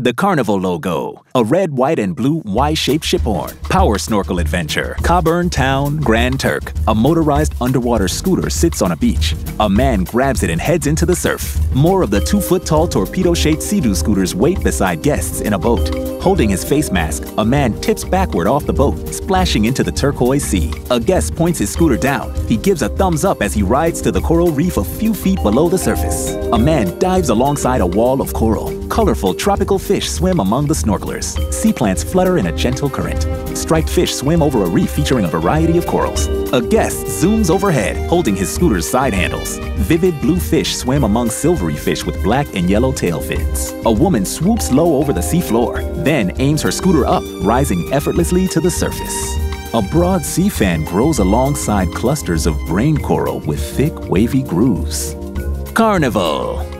The Carnival logo, a red, white, and blue Y-shaped shiphorn. Power snorkel adventure. Cockburn Town, Grand Turk. A motorized underwater scooter sits on a beach. A man grabs it and heads into the surf. More of the two-foot-tall torpedo-shaped Sea-Doo scooters wait beside guests in a boat. Holding his face mask, a man tips backward off the boat, splashing into the turquoise sea. A guest points his scooter down. He gives a thumbs up as he rides to the coral reef a few feet below the surface. A man dives alongside a wall of coral. Colorful tropical fish swim among the snorkelers. Sea plants flutter in a gentle current. Striped fish swim over a reef featuring a variety of corals. A guest zooms overhead, holding his scooter's side handles. Vivid blue fish swim among silvery fish with black and yellow tail fins. A woman swoops low over the seafloor, then aims her scooter up, rising effortlessly to the surface. A broad sea fan grows alongside clusters of brain coral with thick, wavy grooves. Carnival!